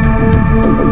Música